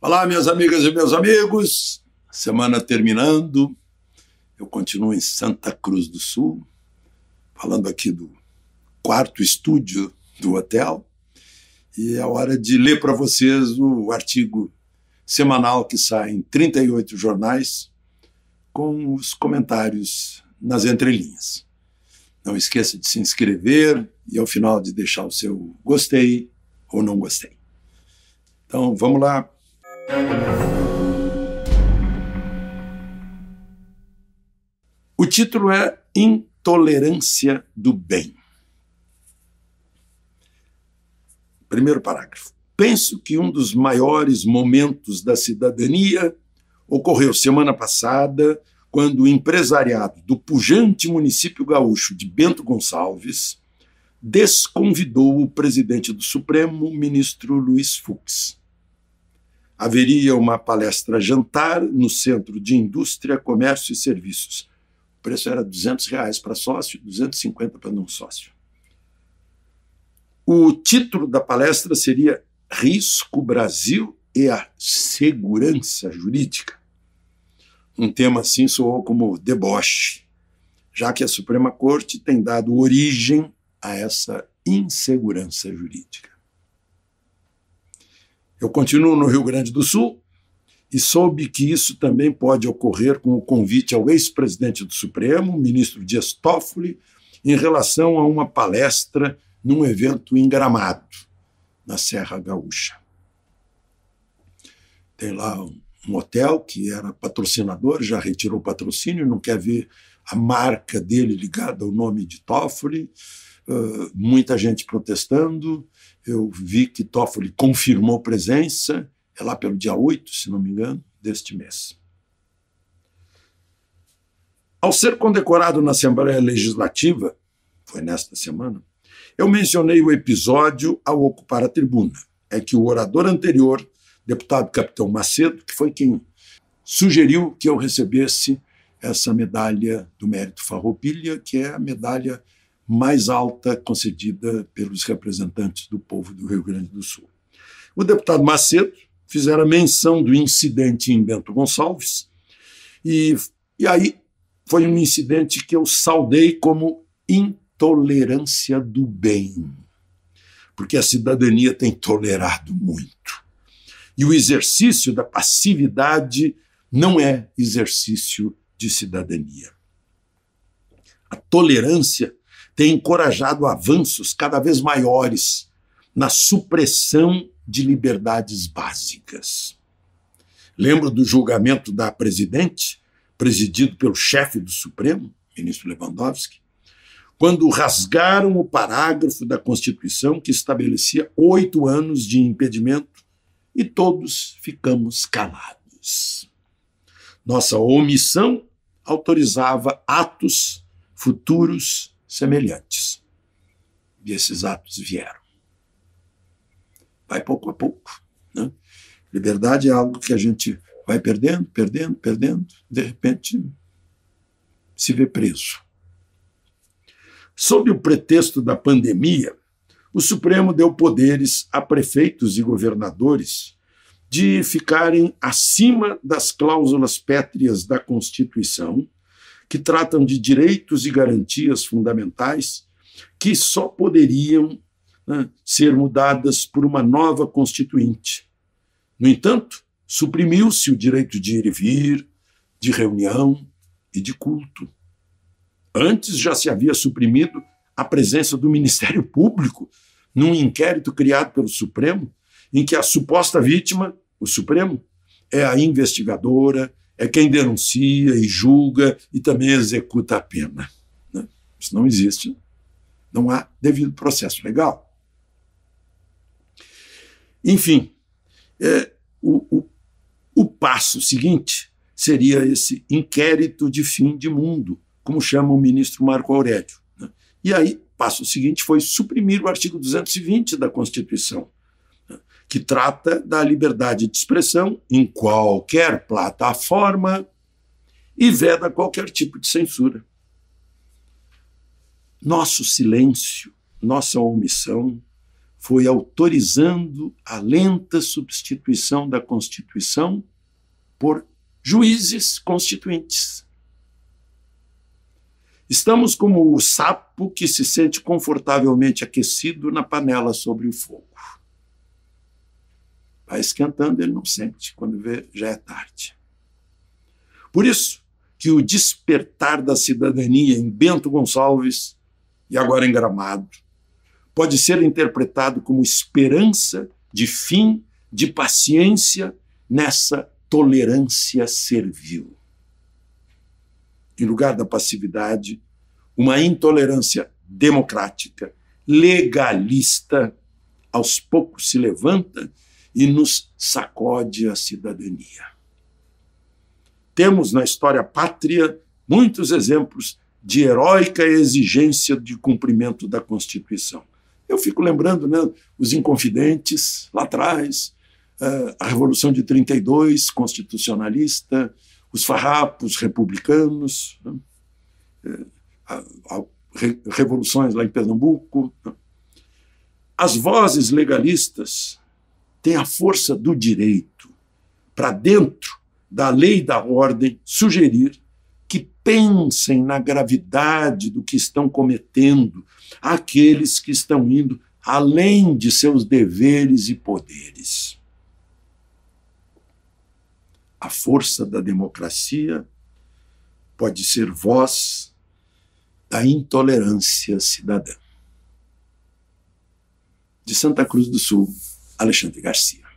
Olá, minhas amigas e meus amigos. Semana terminando. Eu continuo em Santa Cruz do Sul, falando aqui do quarto estúdio do hotel. E é hora de ler para vocês o artigo semanal que sai em 38 jornais, com os comentários nas entrelinhas. Não esqueça de se inscrever e, ao final, de deixar o seu gostei ou não gostei. Então, vamos lá o título é Intolerância do Bem. Primeiro parágrafo. Penso que um dos maiores momentos da cidadania ocorreu semana passada, quando o empresariado do pujante município gaúcho de Bento Gonçalves desconvidou o presidente do Supremo, ministro Luiz Fux haveria uma palestra jantar no Centro de Indústria, Comércio e Serviços. O preço era 200 reais para sócio, 250 para não sócio. O título da palestra seria Risco Brasil e a Segurança Jurídica. Um tema assim soou como deboche, já que a Suprema Corte tem dado origem a essa insegurança jurídica. Eu continuo no Rio Grande do Sul e soube que isso também pode ocorrer com o convite ao ex-presidente do Supremo, ministro Dias Toffoli, em relação a uma palestra num evento em Gramado, na Serra Gaúcha. Tem lá um hotel que era patrocinador, já retirou o patrocínio, não quer ver a marca dele ligada ao nome de Toffoli, muita gente protestando, eu vi que Toffoli confirmou presença, é lá pelo dia 8, se não me engano, deste mês. Ao ser condecorado na Assembleia Legislativa, foi nesta semana, eu mencionei o episódio ao ocupar a tribuna. É que o orador anterior, deputado Capitão Macedo, que foi quem sugeriu que eu recebesse essa medalha do mérito Farroupilha, que é a medalha mais alta concedida pelos representantes do povo do Rio Grande do Sul. O deputado Macedo fizera menção do incidente em Bento Gonçalves, e, e aí foi um incidente que eu saudei como intolerância do bem, porque a cidadania tem tolerado muito. E o exercício da passividade não é exercício de cidadania. A tolerância tem encorajado avanços cada vez maiores na supressão de liberdades básicas. Lembro do julgamento da presidente, presidido pelo chefe do Supremo, ministro Lewandowski, quando rasgaram o parágrafo da Constituição que estabelecia oito anos de impedimento e todos ficamos calados. Nossa omissão autorizava atos futuros semelhantes. E esses atos vieram. Vai pouco a pouco. Né? Liberdade é algo que a gente vai perdendo, perdendo, perdendo, de repente se vê preso. Sob o pretexto da pandemia, o Supremo deu poderes a prefeitos e governadores de ficarem acima das cláusulas pétreas da Constituição que tratam de direitos e garantias fundamentais que só poderiam né, ser mudadas por uma nova Constituinte. No entanto, suprimiu-se o direito de ir e vir, de reunião e de culto. Antes já se havia suprimido a presença do Ministério Público num inquérito criado pelo Supremo, em que a suposta vítima, o Supremo, é a investigadora, é quem denuncia e julga e também executa a pena. Né? Isso não existe. Não há devido processo legal. Enfim, é, o, o, o passo seguinte seria esse inquérito de fim de mundo, como chama o ministro Marco Aurélio. Né? E aí, passo seguinte foi suprimir o artigo 220 da Constituição, que trata da liberdade de expressão em qualquer plataforma e veda qualquer tipo de censura. Nosso silêncio, nossa omissão foi autorizando a lenta substituição da Constituição por juízes constituintes. Estamos como o sapo que se sente confortavelmente aquecido na panela sobre o fogo. Vai esquentando, ele não sente, quando vê, já é tarde. Por isso que o despertar da cidadania em Bento Gonçalves e agora em Gramado pode ser interpretado como esperança de fim de paciência nessa tolerância servil. Em lugar da passividade, uma intolerância democrática, legalista, aos poucos se levanta e nos sacode a cidadania. Temos na história pátria muitos exemplos de heróica exigência de cumprimento da Constituição. Eu fico lembrando né, os Inconfidentes, lá atrás, uh, a Revolução de 32, constitucionalista, os farrapos republicanos, a, re, revoluções lá em Pernambuco. As vozes legalistas têm a força do direito para dentro da lei e da ordem sugerir que pensem na gravidade do que estão cometendo aqueles que estão indo além de seus deveres e poderes. A força da democracia pode ser voz da intolerância cidadã. De Santa Cruz do Sul, Alexandre Garcia.